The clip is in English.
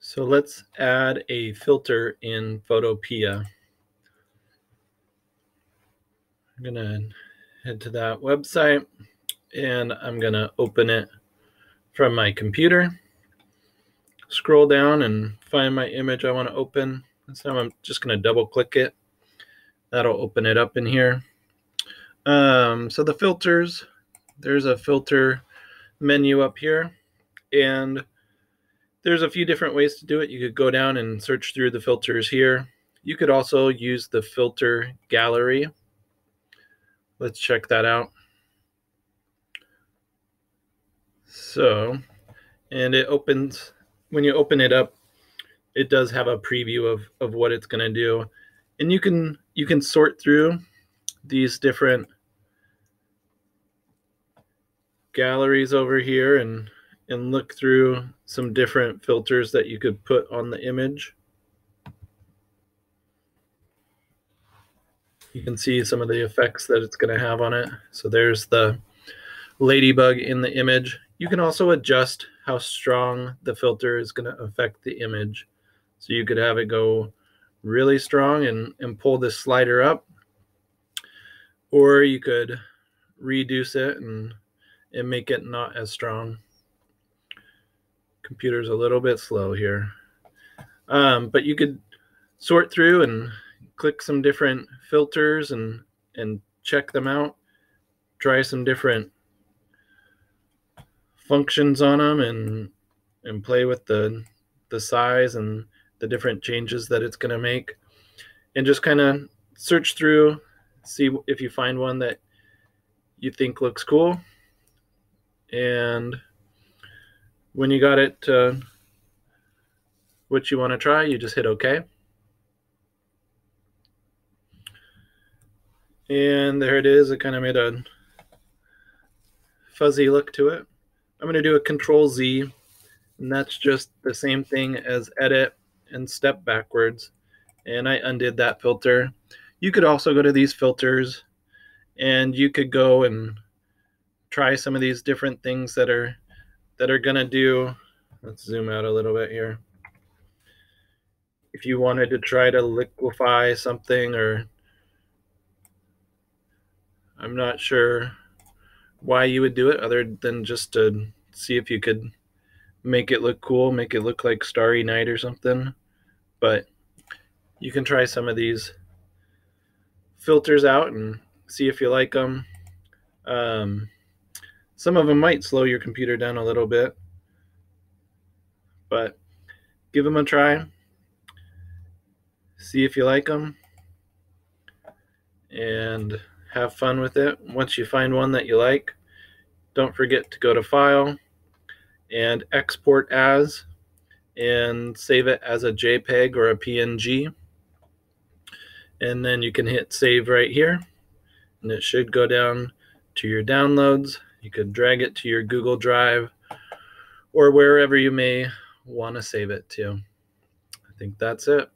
So let's add a filter in Photopea. I'm going to head to that website and I'm going to open it from my computer. Scroll down and find my image I want to open. This time I'm just going to double click it. That'll open it up in here. Um, so the filters, there's a filter menu up here and there's a few different ways to do it. You could go down and search through the filters here. You could also use the filter gallery. Let's check that out. So, and it opens, when you open it up, it does have a preview of, of what it's going to do. And you can, you can sort through these different galleries over here and and look through some different filters that you could put on the image. You can see some of the effects that it's going to have on it. So there's the ladybug in the image. You can also adjust how strong the filter is going to affect the image. So you could have it go really strong and, and pull this slider up. Or you could reduce it and, and make it not as strong computer's a little bit slow here. Um, but you could sort through and click some different filters and and check them out. Try some different functions on them and and play with the the size and the different changes that it's going to make and just kind of search through see if you find one that you think looks cool and when you got it uh, what you want to try, you just hit OK. And there it is. It kind of made a fuzzy look to it. I'm going to do a Control Z, and that's just the same thing as edit and step backwards. And I undid that filter. You could also go to these filters and you could go and try some of these different things that are that are going to do, let's zoom out a little bit here. If you wanted to try to liquefy something or I'm not sure why you would do it other than just to see if you could make it look cool, make it look like Starry Night or something. But you can try some of these filters out and see if you like them. Um, some of them might slow your computer down a little bit, but give them a try. See if you like them and have fun with it. Once you find one that you like, don't forget to go to File and Export As and save it as a JPEG or a PNG. And then you can hit Save right here, and it should go down to your downloads you could drag it to your Google Drive or wherever you may want to save it to. I think that's it.